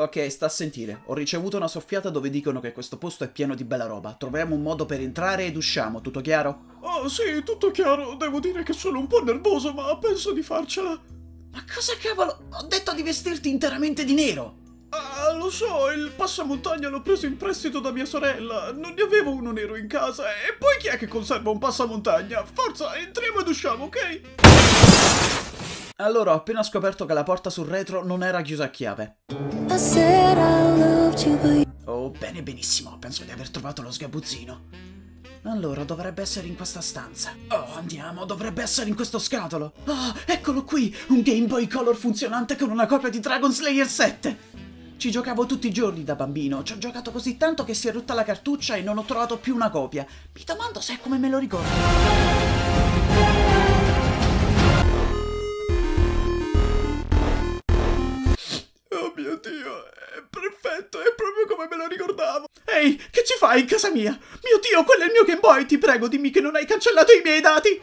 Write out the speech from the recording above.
Ok, sta a sentire. Ho ricevuto una soffiata dove dicono che questo posto è pieno di bella roba. Troviamo un modo per entrare ed usciamo, tutto chiaro? Oh sì, tutto chiaro. Devo dire che sono un po' nervoso, ma penso di farcela. Ma cosa cavolo? Ho detto di vestirti interamente di nero! Ah, lo so, il passamontagna l'ho preso in prestito da mia sorella. Non ne avevo uno nero in casa. E poi chi è che conserva un passamontagna? Forza, entriamo ed usciamo, ok? Allora, ho appena scoperto che la porta sul retro non era chiusa a chiave. Oh, bene, benissimo. Penso di aver trovato lo sgabuzzino. Allora, dovrebbe essere in questa stanza. Oh, andiamo, dovrebbe essere in questo scatolo. Ah, eccolo qui! Un Game Boy Color funzionante con una copia di Dragon Slayer 7! Ci giocavo tutti i giorni da bambino. Ci ho giocato così tanto che si è rotta la cartuccia e non ho trovato più una copia. Mi domando se è come me lo ricordo. Oh mio Dio, è perfetto, è proprio come me lo ricordavo. Ehi, che ci fai in casa mia? Mio Dio, quello è il mio Game Boy, ti prego, dimmi che non hai cancellato i miei dati.